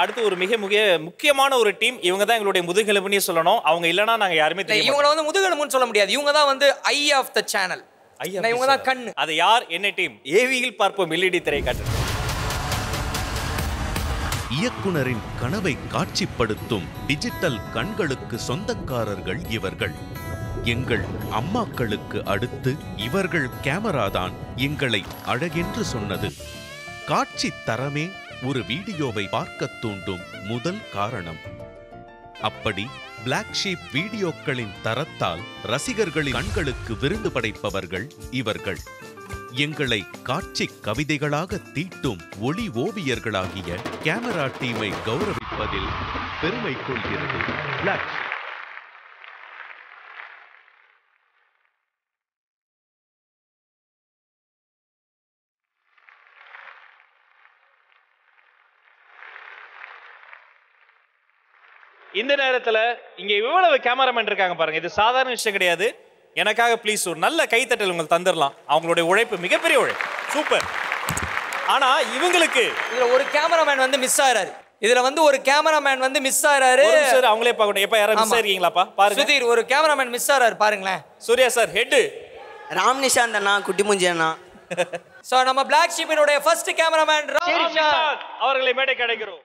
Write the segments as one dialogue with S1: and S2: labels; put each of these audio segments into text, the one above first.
S1: அடுத்து ஒரு மிக மிக முக்கியமான ஒரு டீம் இவங்க தான் எங்களுடைய முதுகெலும்புனே சொல்லணும். அவங்க இல்லைன்னா நாங்க யாருமே
S2: இல்ல,
S1: தெரிய
S2: இவங்கள வந்து முதுகெலும்புன்னு சொல்ல முடியாது. இவங்க தான் வந்து ஐ ஆஃப் த சேனல்
S1: ஐயா
S2: இவங்க தான் கண்ணு.
S1: அது யார்? என்ன டீம்? ஏவியில் பார்ப்போம். எல்இடி திரைக்காட்டு
S3: இயக்குனரின் கனவை காட்சிப்படுத்தும் டிஜிட்டல் கண்களுக்கு சொந்தக்காரர்கள் இவர்கள். எங்கள் அம்மாக்களுக்கு அடுத்து இவர்கள் கேமராதான் எங்களை அழகென்று சொன்னது. காட்சி தரமே ஒரு வீடியோவை பார்க்க தூண்டும் முதல் காரணம். அப்படி பிளாக் ஷீப் வீடியோக்களின் தரத்தால் ரசிகர்களின் கண்களுக்கு விருந்து படைப்பவர்கள் இவர்கள். எங்களை காட்சி கவிதைகளாக தீட்டும் ஒளி ஓவியர்களாகிய கேமரா டீமை கௌரவிப்பதில் பெருமை கொள்கிறது. பிளாக்
S1: இந்த நேரத்துல இங்க இவ்வளவு கேமராமேன் இருக்காங்க பாருங்க. இது சாதாரண விஷயம் கிடையாது. எனக்காக ப்ளீஸ் ஒரு நல்ல கைத்தட்டல் உங்களுக்கு தந்துடலாம் அவங்களுடைய உழைப்பு மிகப்பெரிய உழைப்பு. சூப்பர் ஆனா இவங்களுக்கு
S2: இதுல ஒரு கேமராமேன் வந்து மிஸ் ஆறாரு இதுல வந்து ஒரு கேமராமேன் வந்து மிஸ் ஆறாரு
S1: ஒரு நிமிஷம் அவங்களே பார்க்கணும் எப்ப யாராவது மிஸ். ஆயிருக்கீங்களாப்பா? பாருங்க.
S2: சுதீர் ஒரு கேமராமேன் மிஸ் ஆறாரு பாருங்களேன்.
S1: சூர்யா சார் ஹெட்
S4: ராம் நிஷாந்த் அண்ணா குட்டி முஞ்சி அண்ணா.
S2: சோ நம்ம பிளாக் ஷீப்பினுடைய ஃபர்ஸ்ட் கேமராமேன்
S1: அவர்களை மேடை கிடைக்கிறோம்.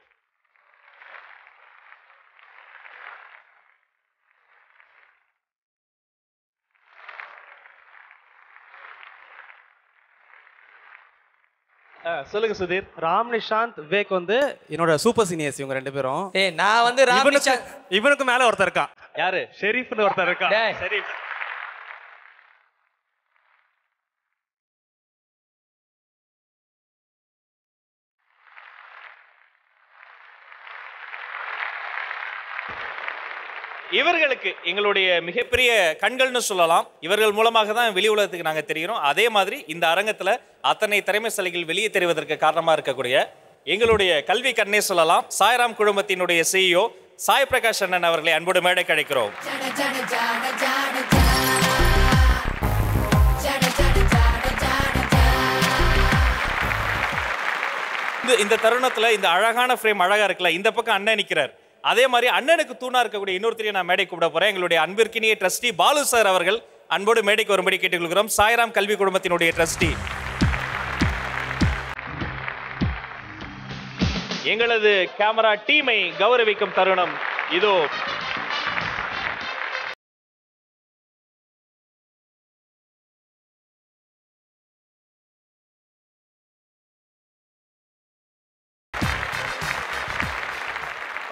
S1: சொல்லுங்க சுதீர்.
S5: ராம் நிஷாந்த் விவேக் வந்து என்னோட சூப்பர் சீனியர்ஸ் இவங்க ரெண்டு பேரும்.
S2: ஏய் நான் வந்து ராம்
S5: இவனுக்கு
S2: நிஷாந்த்.
S5: இவனுக்கு மேல ஒருத்தர் இருக்கான்
S1: யாரு?
S5: ஷெரீஃப்னு ஒருத்தர் இருக்கான்
S2: டேய்,
S1: சரி இவர்களுக்கு எங்களுடைய மிகப்பெரிய கண்கள்னு சொல்லலாம். இவர்கள் மூலமாக தான் வெளி உலகத்துக்கு நாங்கள் தெரிகிறோம். அதே மாதிரி இந்த அரங்கத்தில் அத்தனை திறமைசாலிகள் வெளியே தெரிவதற்கு காரணமாக இருக்கக்கூடிய எங்களுடைய கல்வி கண்ணே சொல்லலாம். சாய்ராம் குழுமத்தினுடைய சிஇஓ சாய் பிரகாஷ் அண்ணன் அவர்களை அன்போடு மேடை கிடைக்கிறோம் இந்த இந்த இந்த அழகான ஃப்ரேம் அழகாக இருக்குல்ல இந்த பக்கம் அண்ணன் நிற்கிறார் அதே மாதிரி அண்ணனுக்கு தூணா இருக்கக்கூடிய இன்னொருத்தரையும் நான் மேடை கூப்பிட போறேன். எங்களுடைய அன்பிற்கினிய ட்ரஸ்டி பாலு சார் அவர்கள் அன்போடு மேடைக்கு வரும்படி கேட்டுக்கொள்கிறோம். சாய்ராம் கல்வி குடும்பத்தினுடைய ட்ரஸ்டி. எங்களது கேமரா டீமை கௌரவிக்கும் தருணம் இதோ.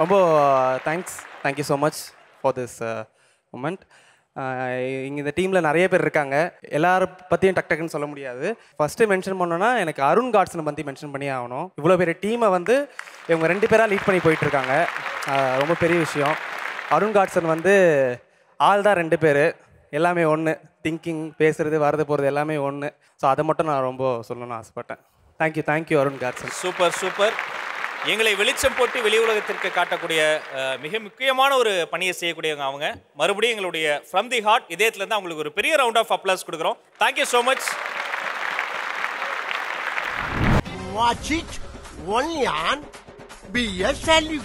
S5: ரொம்ப thanks thank you so much for this moment இங்கே இந்த டீமில் நிறைய பேர் இருக்காங்க. எல்லார பற்றியும் டக் டக்குன்னு சொல்ல முடியாது. ஃபஸ்ட்டு மென்ஷன் பண்ணோன்னா எனக்கு அருண் காட்ஸனை பற்றி மென்ஷன் பண்ணி ஆகணும். இவ்வளோ பெரிய டீமை வந்து இவங்க ரெண்டு பேராக லீட் பண்ணி போயிட்டுருக்காங்க ரொம்ப பெரிய விஷயம். அருண் காட்ஸன் வந்து ஆள் தான் ரெண்டு பேர். எல்லாமே ஒன்று திங்கிங் பேசுறது வரது போகிறது எல்லாமே ஒன்று ஸோ அதை மட்டும் நான் ரொம்ப சொல்லணும்னு ஆசைப்பட்டேன். Thank you thank you Arun Godson
S1: super super எங்களை வெளிச்சம் போட்டு வெளி உலகத்திற்கு காட்டக்கூடிய மிக முக்கியமான ஒரு பணியை செய்யக்கூடியவங்க அவங்க. மறுபடியும் எங்களுடைய ஃப்ரம் தி ஹார்ட் இதயத்துலேருந்து அவங்களுக்கு ஒரு பெரிய ரவுண்ட் ஆஃப் அப்ளாஸ் கொடுக்குறோம். Thank you so much
S6: what is only on P S value